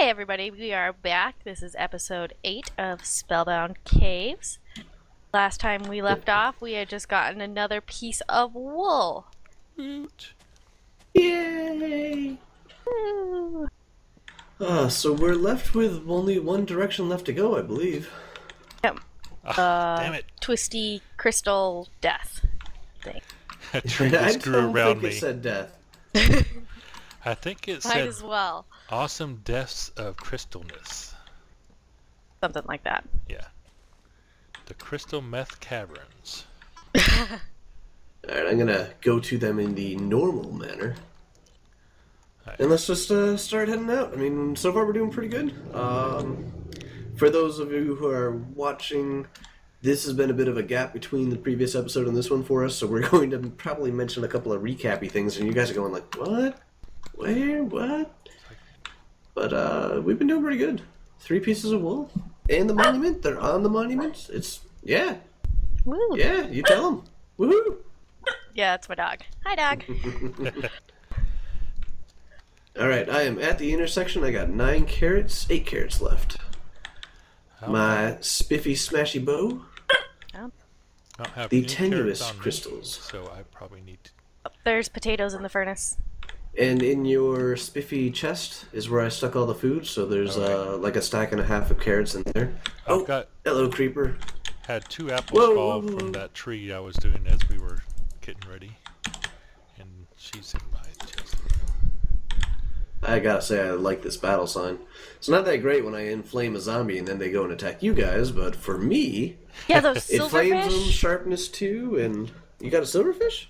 Hey everybody, we are back. This is episode 8 of Spellbound Caves. Last time we left off, we had just gotten another piece of wool. Woot. Yay! Woo. Uh, so we're left with only one direction left to go, I believe. Ah, Uh, damn it. Twisty crystal death thing. A tree I just grew don't around think me. it said death. I think it Might said as well. Awesome deaths of crystalness. Something like that. Yeah. The Crystal Meth Caverns. Alright, I'm gonna go to them in the normal manner. Alright. And let's just uh, start heading out. I mean, so far we're doing pretty good. Um, for those of you who are watching, this has been a bit of a gap between the previous episode and this one for us, so we're going to probably mention a couple of recappy things, and you guys are going like, what? Where? What? But uh, we've been doing pretty good. Three pieces of wool. And the monument, they're on the monument. It's, yeah, Woo. yeah, you tell them. Woohoo! Yeah, that's my dog. Hi, dog. Alright, I am at the intersection. I got nine carrots, eight carrots left. Oh, My spiffy smashy bow, I the tenuous on me, crystals. so I probably need to. There's potatoes in the furnace. And in your spiffy chest is where I stuck all the food. So there's uh, like a stack and a half of carrots in there. I've Oh, got hello, creeper. had two apples Whoa, fall whoa, whoa. from that tree I was doing as we were getting ready, and she's in my chest. I gotta say, I like this battle sign. It's not that great when I inflame a zombie and then they go and attack you guys, but for me, Yeah, those it flames them sharpness two, and you got a silverfish?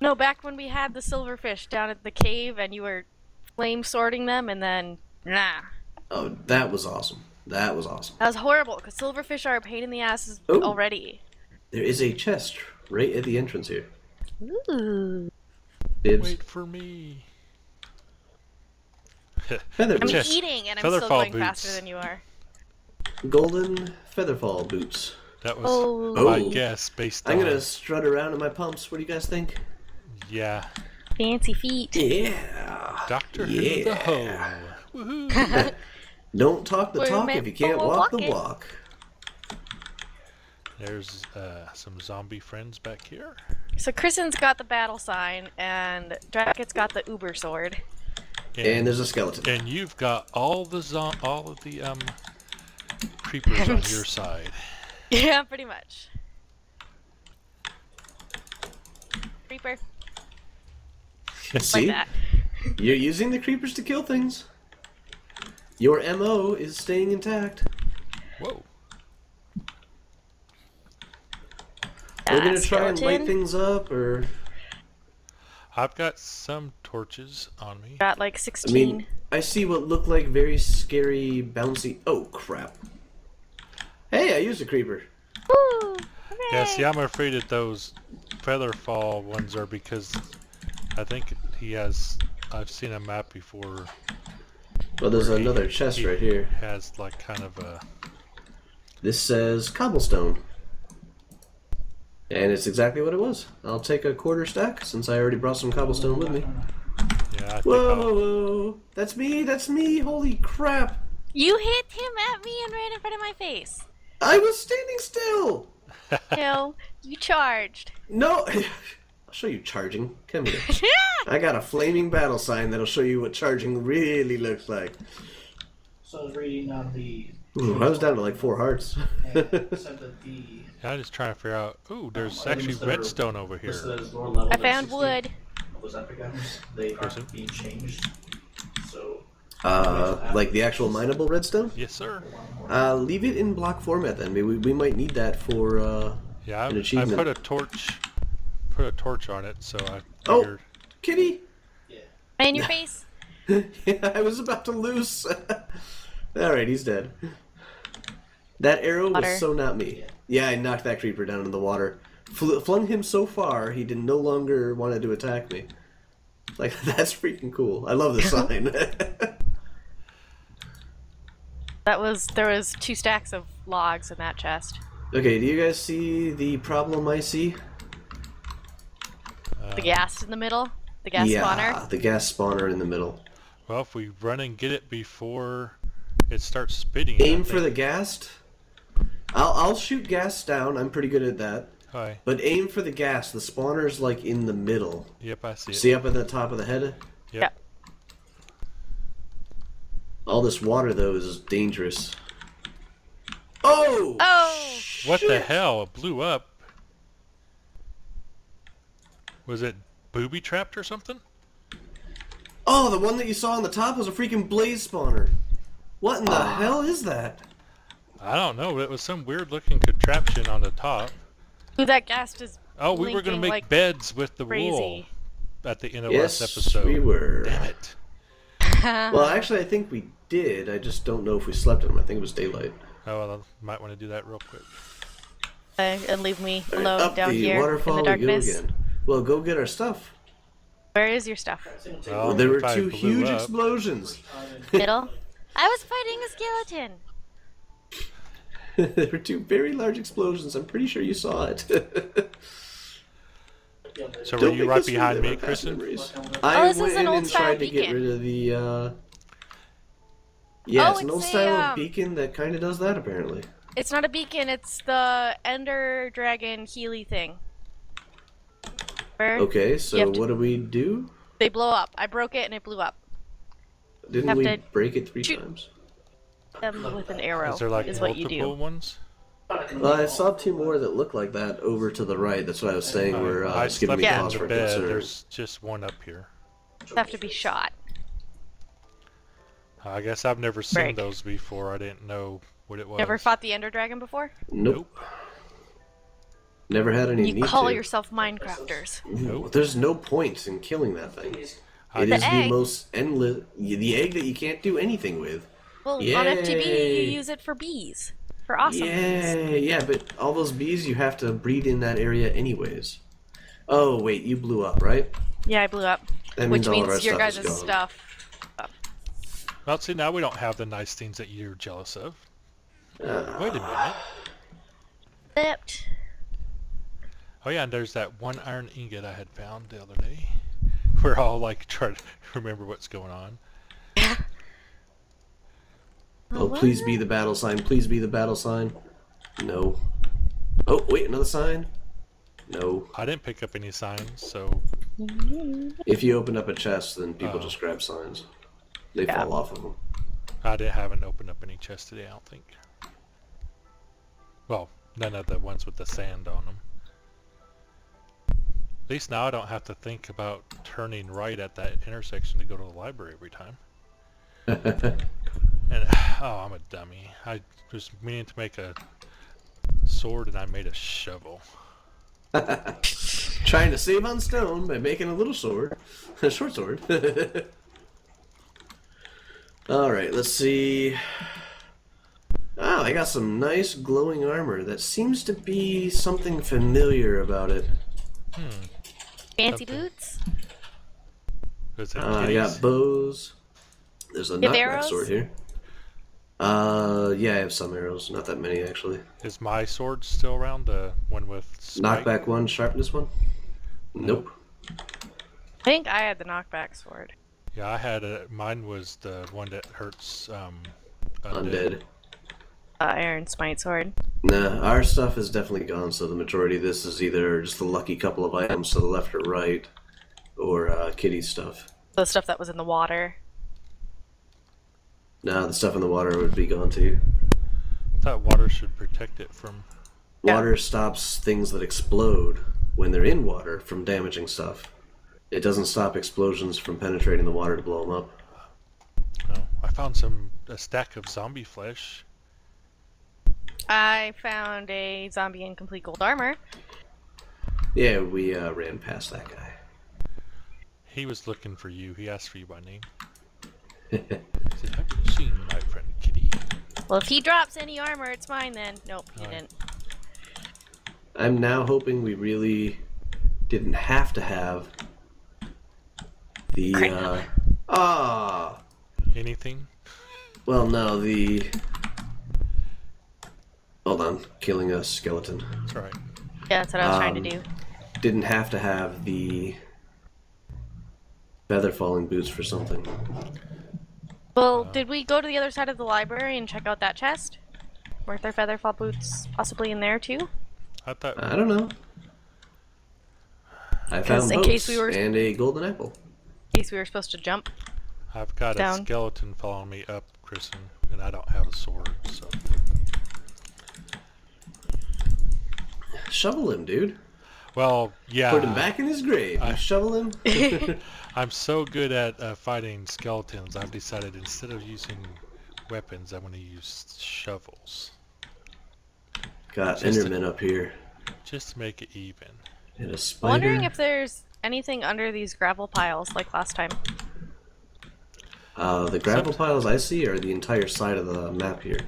No, back when we had the silverfish down at the cave and you were flame sorting them, and then nah, Oh, that was awesome. That was awesome. that was horrible because silverfish are a pain in the asses Ooh. already. There is a chest right at the entrance here. Ooh. Dibs. Wait for me. Feather I'm. Chest. eating and I'm still going boots. faster than you are. Golden featherfall boots. That was Oh, my guess based I'm on. gonna strut around in my pumps. What do you guys think? Yeah. fancy feet. Yeah. Doctor Who the Ho. Woohoo. Don't talk the We're talk if you can't for walk the walk. There's uh, some zombie friends back here. So Kristen's got the battle sign and Drakkett's got the Uber sword. And there's a skeleton. And you've got all the zo- all of the um creepers on your side. Yeah, pretty much. Creeper, See? like that. You're using the creepers to kill things. Your MO is staying intact. Whoa. We're gonna try and light things up, or I've got some torches on me. Got like sixteen. I mean, I see what look like very scary, bouncy. Oh crap! Hey, I used a creeper. Woo! Yeah, see, I'm afraid that those featherfall ones are because I think he has. I've seen a map before. Well, there's where he- another chest he right here. Has like kind of a. This says cobblestone. And it's exactly what it was. I'll take a quarter stack since I already brought some cobblestone with me. Yeah, Whoa, I'll, whoa, whoa. That's me, that's me. Holy crap. You hit him at me and right in front of my face. I was standing still. No, you charged. No. I'll show you charging. Come here. I got a flaming battle sign that'll show you what charging really looks like. So I was reading on the Ooh, I was down to like four hearts. and it said that the yeah, I'm just trying to figure out. Ooh, there's Um, actually items are redstone over here. listed as lower level I found 60 wood. of Those epic items, they aren't being changed. So Uh, like the actual mineable redstone? Yes, sir. Uh, leave it in block format then. Maybe we, we might need that for, uh, Yeah, I, An I achievement. put a torch, put a torch on it, so I Oh. figured. kitty! Right in your face. yeah, I was about to lose. Alright, he's dead. That arrow Water. was so not me. Yeah, I knocked that creeper down in the water. Fl- flung him so far, he did no longer wanted to attack me. Like, that's freaking cool. I love the sign. That was there was two stacks of logs in that chest. okay, do you guys see the problem I see? The ghast in the middle, the ghast yeah, spawner. the ghast spawner in the middle. Well, if we run and get it before it starts spitting. Aim for the ghast. I'll I'll shoot ghast down. I'm pretty good at that. Hi. But aim for the ghast. The spawner's like in the middle. Yep, I see it. See up at the top of the head? Yep. All this water though is dangerous. Oh! Oh! What the hell? It blew up. Was it booby trapped or something? Oh, the one that you saw on the top was a freaking blaze spawner. What in the Ah. hell is that? I don't know. It was some weird looking contraption on the top. Ooh, that ghast is Oh, we were gonna make like beds with the wool at the end of yes, last episode. we were. Damn it. Well, actually, I think we did. I just don't know if we slept in them. I think it was daylight. Oh, well, I might want to do that real quick. Uh, and leave me alone up down the here waterfall in the we go darkness. Again. Well, go get our stuff. Where is your stuff? It's Well, there were two huge up- explosions. Middle? I was fighting a skeleton. there were two very large explosions. I'm pretty sure you saw it. So were Don't you right behind me, our past Kristen? memories. Oh, I this is went an in old and style tried to get rid of the. Uh... Yeah, Oh, it's an old a, style um, beacon that kind of does that apparently. It's not a beacon, it's the Ender Dragon Healy thing. Where Okay, so to- what do we do? they blow up. I broke it and it blew up. Didn't we break it three shoot- times? Them with an arrow Is there like is what you multiple do. ones? I Well, I saw two more that looked like that over to the right. That's what I was saying. Where uh, I it's giving me Yeah. in cause for bed. concern. There's just one up here. Have to be shot. I guess I've never seen Break. those before. I didn't know what it was. Never fought the Ender Dragon before? Nope. Never had any You need call to. yourself Minecrafters. Ooh, There's no point in killing that thing. Please. I It The is the most endless. The egg that you can't do anything with. Well, on FTB you use it for bees. For awesome bees. Yeah, yeah, but all those bees you have to breed in that area anyways. Oh wait, you blew up, right? Yeah, I blew up. That Which all of our means your stuff guys' is gone. stuff. Well, see, now we don't have the nice things that you're jealous of. Uh, Wait a minute. Flipped. Oh yeah, and there's that one iron ingot I had found the other day. We're all like trying to remember what's going on. oh, please be the battle sign. Please be the battle sign. No. Oh wait, another sign. No. I didn't pick up any signs, so If you open up a chest, then people Oh. just grab signs. They Yeah. fall off of them. I didn't, haven't opened up any chests today. I don't think. Well, none of the ones with the sand on them. At least now I don't have to think about turning right at that intersection to go to the library every time. And oh, I'm a dummy. I was meaning to make a sword and I made a shovel. Trying to save on stone by making a little sword, a short sword. All right, let's see. Oh, I got some nice glowing armor. That seems to be something familiar about it. Hmm. Fancy Okay. boots? Is it Uh, I got bows. There's a You have knockback sword here. Uh, yeah, I have some arrows. Not that many actually. Is my sword still around? The one with spike? Knockback one, sharpness one. Nope. I think I had the knockback sword. Yeah, I had a. Mine was the one that hurts um, Undead. Uh, iron smite sword. Nah, our stuff is definitely gone, so the majority of this is either just the lucky couple of items to the left or right, or uh, kitty stuff. The stuff that was in the water. Nah, the stuff in the water would be gone too. That water should protect it from. Yeah. Water stops things that explode when they're in water from damaging stuff. It doesn't stop explosions from penetrating the water to blow them up. No, I found some a stack of zombie flesh. I found a zombie in complete gold armor. Yeah, we uh, ran past that guy. He was looking for you. He asked for you by name. He said, "Have you seen my friend Kitty?" Well, if he drops any armor, it's mine then. Nope, he Alright. didn't. I'm now hoping we really didn't have to have the uh ah Anything? well no the hold on killing a skeleton That's right. Yeah, that's what I was trying to Um, do. didn't have to have the feather falling boots for something Well, Uh, did we go to the other side of the library and check out that chest? Weren't there featherfall boots possibly in there too? I thought I don't know. I found in case we were- and a golden apple. In case we were supposed to jump. I've got down. a skeleton following me up, Kristen, and I don't have a sword, so Shovel him, dude. well, yeah. Put him back in his grave. I- shovel him. I'm so good at uh, fighting skeletons. I've decided instead of using weapons, I'm going to use shovels, Got Just a- Enderman up here. just to make it even. And a spider. Wondering if there's anything under these gravel piles like last time. Uh, the gravel Except- piles I see are the entire side of the map here.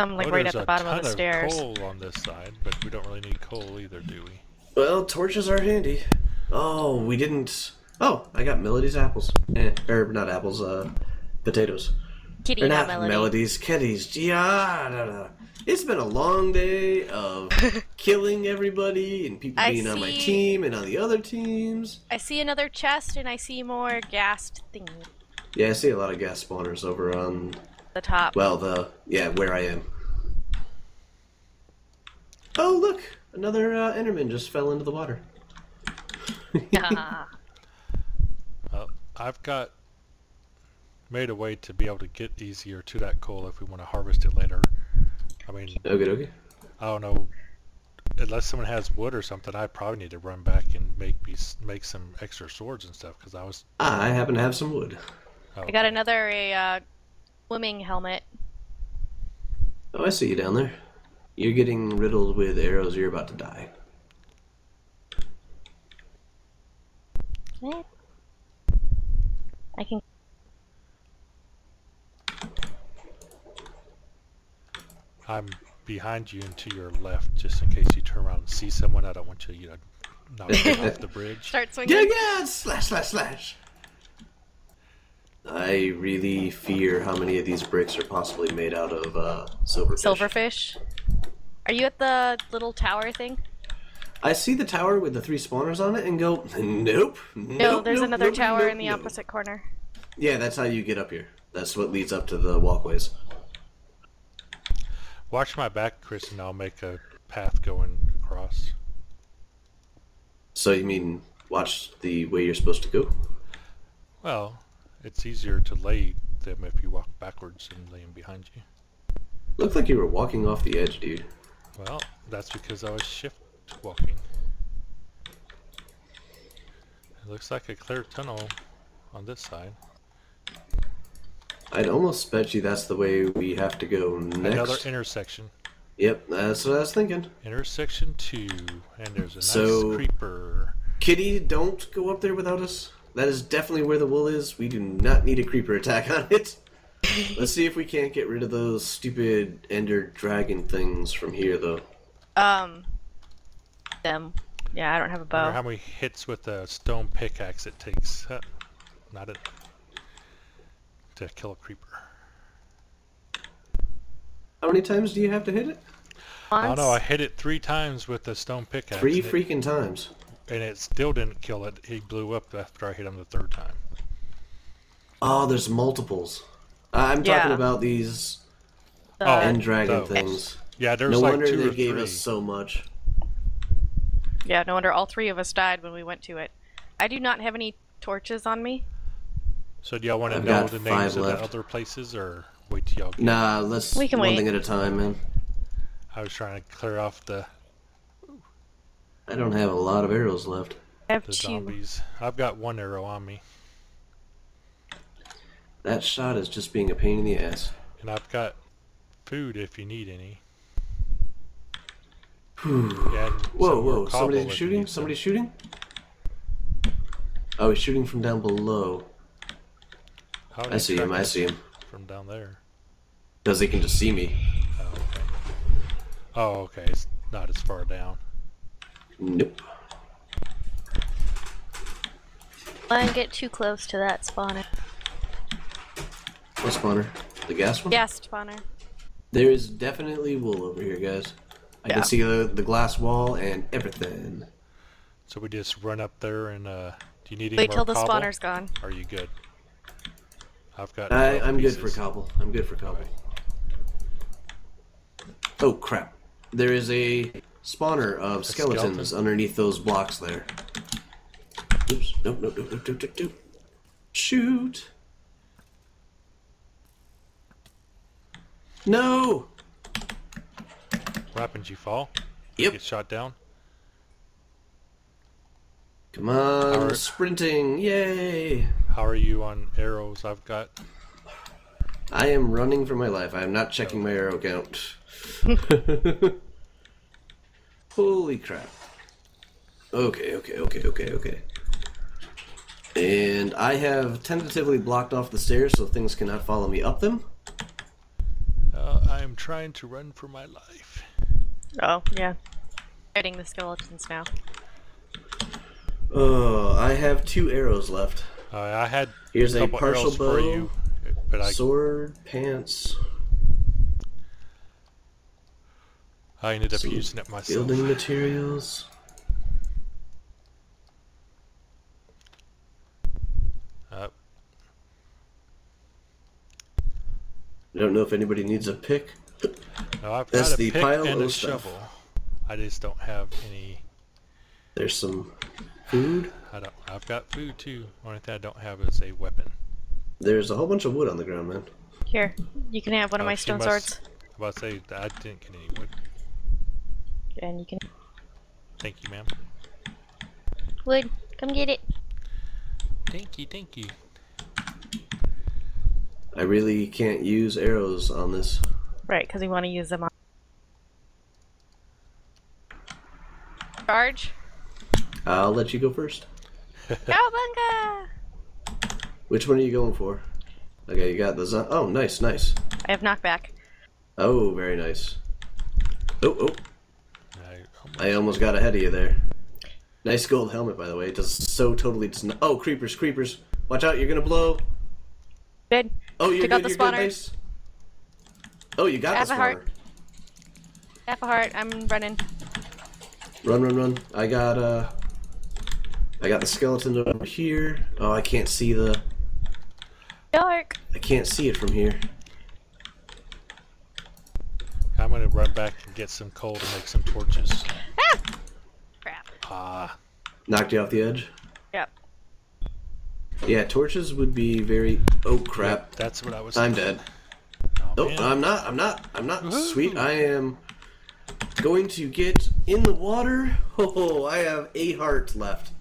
Some like Oh, right there's at the a bottom of the stairs. coal on this side, but we don't really need coal either, do we? Well, torches are handy. Oh, we didn't. Oh, I got Melody's apples. Eh, or not apples, uh, potatoes. Kitty, Or not not melody. Melody's, Kitties. Yeah, da, da. It's been a long day of killing everybody and people I being on my team and on the other teams. I see another chest and I see more gassed thingy Yeah, I see a lot of ghast spawners over on, the top. well, the, yeah, where I am. Oh, look! Another uh, Enderman just fell into the water. Ah. Uh, I've got made a way to be able to get easier to that coal if we want to harvest it later. I mean, Okay, okay. I don't know. Unless someone has wood or something, I probably need to run back and make me make some extra swords and stuff because I was. I happen to have some wood. Oh, I got another a uh, swimming helmet. Oh, I see you down there. You're getting riddled with arrows. You're about to die. Eh. I can. I'm behind you and to your left, just in case you turn around and see someone. I don't want you, you know, knock off the bridge. Start swinging. Yeah, yeah! Slash, slash, slash! I really fear how many of these bricks are possibly made out of uh, silverfish. Silverfish. Are you at the little tower thing? I see the tower with the three spawners on it and go, nope. No, nope, there's nope, another nope, tower nope, in the nope." opposite corner. Yeah, that's how you get up here. That's what leads up to the walkways. Watch my back, Chris, and I'll make a path going across. So you mean watch the way you're supposed to go? Well, it's easier to lay them if you walk backwards and lay them behind you. Looked like you were walking off the edge, dude. Well, that's because I was shift walking. It looks like a clear tunnel on this side. I'd almost bet you that's the way we have to go next. Another intersection. Yep, that's what I was thinking. Intersection 2, and there's a nice So- creeper. Kitty, don't go up there without us. That is definitely where the wool is. We do not need a creeper attack on it. Let's see if we can't get rid of those stupid ender dragon things from here, though. Um. Them. Yeah, I don't have a Wonder how many hits with a stone pickaxe it takes. Huh, not it. To kill a creeper. How many times do you have to hit it? I don't know, I hit it three times with a stone pickaxe. Three and it- freaking times. And it still didn't kill it. He blew up after I hit him the third time. Oh, there's multiples. I'm talking Yeah. about these The- Oh, end dragon so- things. Yeah, there's No like wonder two they or gave three. us so much. Yeah, no wonder all three of us died when we went to it. I do not have any torches on me. So do y'all want to I've know got the five names of the other places, or wait till y'all get? Nah, let's We can one wait. thing at a time, man. I was trying to clear off the, I don't have a lot of arrows left. I have the two. zombies. I've got one arrow on me, That shot is just being a pain in the ass. and I've got food if you need any. Yeah, Whoa, whoa! Somebody's shooting. need some. Somebody's shooting. Oh, he's shooting from down below. How I see him. I see him. From down there. Because they can just see me. Oh, okay. Oh, okay. It's not as far down. Nope. Don't get too close to that spawner. What spawner? The ghast one? Ghast spawner. There is definitely wool over here, guys. I Yeah. can see the, the glass wall and everything. So we just run up there and uh, do you need any Wait more till the cobble? spawner's gone. Are you good? I've got. I, 12 I'm good for cobble. I'm good for cobble. Alright. Oh crap! There is a spawner of skeletons skeleton? underneath those blocks there. Oops! Nope! Nope! Nope! Nope! Nope! Nope! nope. Shoot! No! What happens? You fall? Yep. Get shot down? Come on! Alright. Sprinting! Yay! How are you on arrows? I've got. I am running for my life. I am not checking oh. my arrow count. Holy crap. Okay, okay, okay, okay, okay. And I have tentatively blocked off the stairs so things cannot follow me up them. Uh, I am trying to run for my life. Oh, yeah. Fighting the skeletons now. Oh, I have two arrows left. Uh, I had Here's a a partial arrows bow, for you, but I, sword, pants, I ended up some using it myself. building materials. Uh, I don't know if anybody needs a pick. no, I've That's got a the pick pile and a stuff. shovel. I just don't have any. There's some food. I don't. I've got food too. Only thing I don't have is a weapon. There's a whole bunch of wood on the ground, man. Here, you can have one of Oh, my stone must- swords. I'm about to say I didn't get any wood. And you can. Thank you, ma'am. Wood, come get it. Thank you, thank you. I really can't use arrows on this. Right, because we want to use them on. Charge. I'll let you go first. Cowabunga! Which one are you going for? Okay, you got the zo- Oh, nice, nice. I have knockback. Oh, very nice. Oh, oh, I almost, got ahead of you there. Nice gold helmet, by the way. It does so totally does not. Oh, creepers, creepers! Watch out, you're gonna blow. Good. Oh, you're Pick out the You're good. spawner. Nice. Oh, you got Have the a heart. Half a heart. I'm running. Run, run, run! I got uh, I got the skeleton over here. Oh, I can't see the. Dark. I can't see it from here. I'm gonna run back and get some coal to make some torches. Knocked you off the edge. Yep. Yeah, torches would be very. Oh crap! that's what I was. I'm dead. Oh, Oh, man. I'm not. I'm not. I'm not. Woohoo. Sweet. I am going to get in the water. Oh, I have eight hearts left,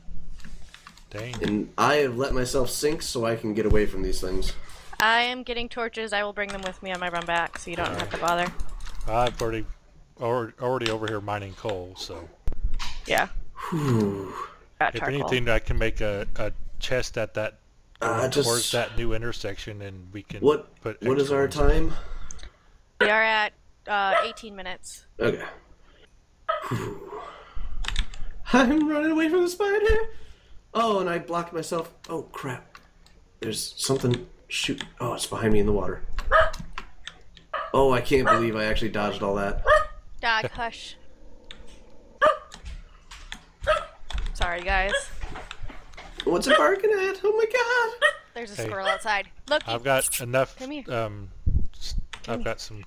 Dang. and I have let myself sink so I can get away from these things. I am getting torches. I will bring them with me on my run back, so you don't have to bother. I've already, already, already over here mining coal. So Yeah. Whew. If anything, I can make a, a chest at that Uh, going just towards that new intersection, and we can what? put. What is our ones. time? We are at uh, 18 minutes. Okay. Whew. I'm running away from the spider. Oh, and I blocked myself. Oh crap! There's something. Shoot! Oh, it's behind me in the water. Oh, I can't believe I actually dodged all that. Dog, hush. Sorry, guys. What's it barking at? Oh my god! There's a Hey. squirrel outside. Look. I've got enough. Come here. Um, s- I've got some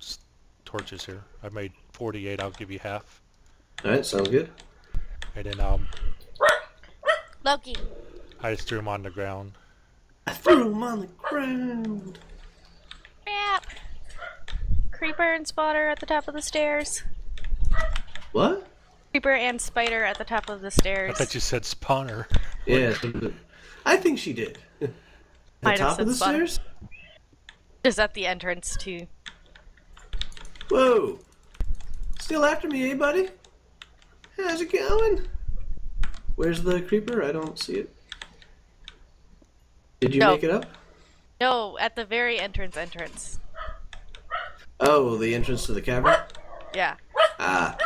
torches here. I made 48. I'll give you half, Alright, sounds good. and then um, Loki. I just threw them on the ground. I threw him on the ground. Crap. Creeper and spotter at the top of the stairs. What? Creeper and spider at the top of the stairs. I stairs. thought you said spawner. Yeah, I think she did. At the top of the spun. stairs? Just at the entrance to. Whoa! Still after me, eh, buddy? How's it going? Where's the creeper? I don't see it. Did you No. make it up? No, at the very entrance entrance. Oh, the entrance to the cavern? Yeah. Ah,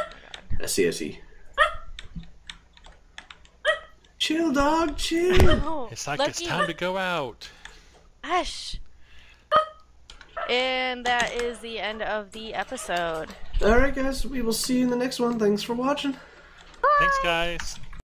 I see, I see. Chill, dog, chill. Oh, It's like Loki. it's time to go out. Hush. And that is the end of the episode. Alright, guys, we will see you in the next one. Thanks for watching. Bye. Thanks, guys.